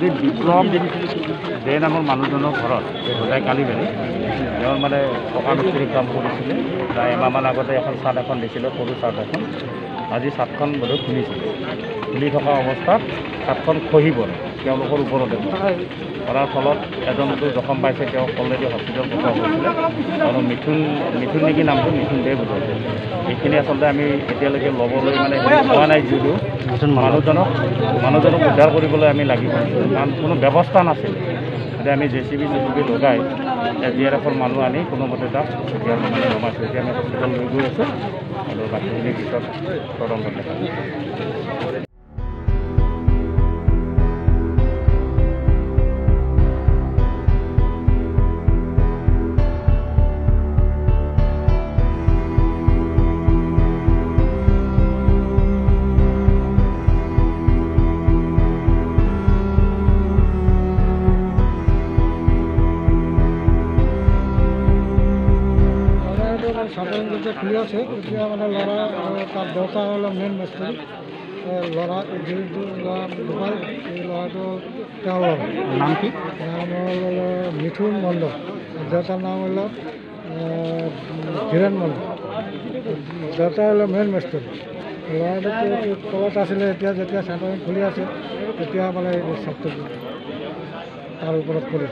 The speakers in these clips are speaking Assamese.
আজি বিক্ৰম দে নামৰ মানুহজনৰ ঘৰত সদায় কালি বেলি। তেওঁৰ মানে টকা মিস্ত্ৰী কাম কৰিছিলে। প্ৰায় এমাহমান আগতে এখন চাৰ্ট এখন দিছিলে সৰু চাৰ্ট এখন। আজি চাৰ্টখন বোধহয় খুলিছিলে খুলি থকা অৱস্থাত চাৰ্টখন খহি পৰে তেওঁলোকৰ ওপৰতে। কৰাৰ ফলত এজনতো জখম পাইছে তেওঁ অলৰেডি হস্পিটেল পঠোৱা হৈছিলে। আৰু মিথুন মিথুন নেকি নামটো মিথুন দে বুজাইছে। এইখিনি আচলতে আমি এতিয়ালৈকে ল'বলৈ মানে হোৱা নাই যদিও। মানুহজনক মানুহজনক উদ্ধাৰ কৰিবলৈ আমি লাগিব কাৰণ কোনো ব্যৱস্থা নাছিল। এতিয়া আমি J C B S C B লগাই এছ ডি আৰ এফৰ মানুহ আনি কোনোমতে তাক এতিয়া মানে জমাইছোঁ এতিয়া আমি হস্পিটেল লৈ গৈ আছোঁ। আৰু বাকীখিনি পিছত তদন্ত দেখা মানে যেতিয়া খুলি আছে তেতিয়া মানে ল'ৰা তাৰ দেউতা হ'ল মেইন মিস্ত্ৰী ল'ৰা যিটো ল'ৰা দোকান এই ল'ৰাটো ল'ৰা নাম কি? নাম হ'ল মিথুন মণ্ডল দেউতাৰ নাম হ'ল ধীৰেণ মণ্ডল দেউতা হ'ল মেইন মিস্ত্ৰী ল'ৰাটো তলত আছিলে এতিয়া যেতিয়া চাকৰি খুলি আছে তেতিয়া মানে চাকটো তাৰ ওপৰত পৰে।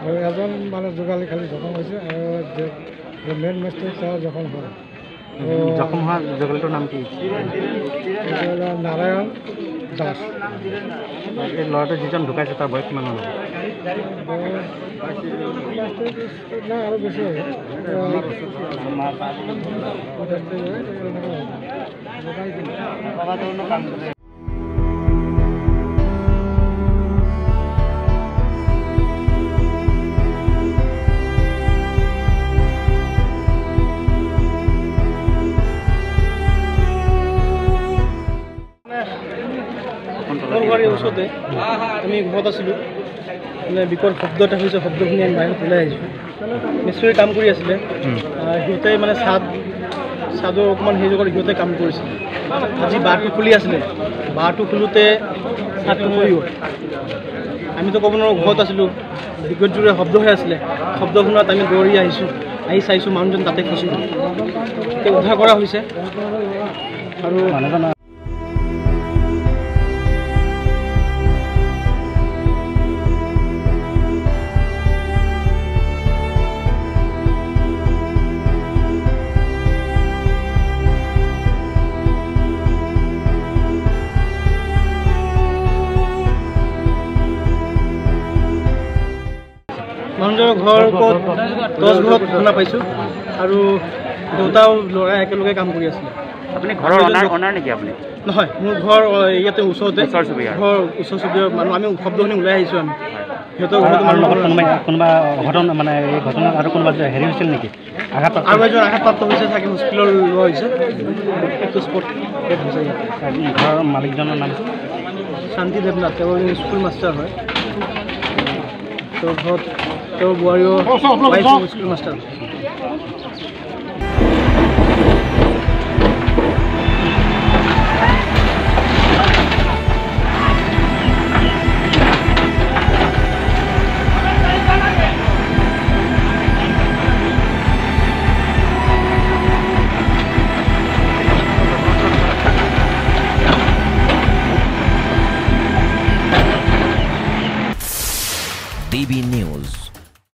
আৰু এজন মানে যোগালী খালি জখম হৈছে আৰু যে- যে মেইন মিস্ত্ৰী তেওঁ জখম হয় জখম হোৱা জগলটোৰ নাম কি? নাৰায়ণ দাস এই ল'ৰাটো যিজন ঢুকাইছে তাৰ বয়স কিমান হ'ব। নাই আৰু বেছি হ'ব কলবাৰীৰ ওচৰতে আমি ঘৰত আছিলোঁ। মানে বিকট শব্দ এটা হৈছে শব্দ শুনি আমি বাহিৰত ওলাই আহিছোঁ। মিস্ত্ৰী কাম কৰি আছিলে। সিহঁতে মানে চাদ চাদৰ অকণমান হেৰি কৰি সিহঁতে কাম কৰিছিলে। আজি বাৰটো খুলি আছিলে। বাৰটো খোলোতে চাদটো পৰি গ'ল। আমিতো ক'ব নোৱাৰোঁ ঘৰত আছিলোঁ। বিকট জোৰে শব্দ হৈ আছিলে। শব্দ শুনাত আমি দৌৰি আহিছোঁ। আহি চাইছোঁ মানুহজন তাতে এতিয়া উদ্ধাৰ কৰা হৈছে। আৰু মানুহজনৰ ঘৰ ক'ত দহ ঘৰত শুনা পাইছোঁ আৰু দেউতাও ল'ৰাই একেলগে কাম কৰি আছিলে। আপুনি ঘৰৰ অনাৰ অনাৰ নেকি আপুনি? নহয় মোৰ ঘৰ ইয়াতে ওচৰতে। ঘৰ ওচৰ চুবুৰীয়া মানুহ। আমি শব্দ শুনি ওলাই আহিছোঁ আমি। সিহঁতৰ ঘৰতো লগত কোনোবা ঘটনা মানে এই ঘটনাত আৰু কোনোবা হেৰি হৈছিল নেকি? আৰু এজন আঘাতপ্ৰাপ্ত হৈছে চাগে হস্পিটেলত লোৱা হৈছে। ঘৰৰ মালিকজনৰ নাম? শান্তি দেৱনাথ তেওঁ স্কুল মাষ্টাৰ হয়। তেওঁৰ ঘৰত তেওঁৰ বোৱাৰীও মাষ্টাৰ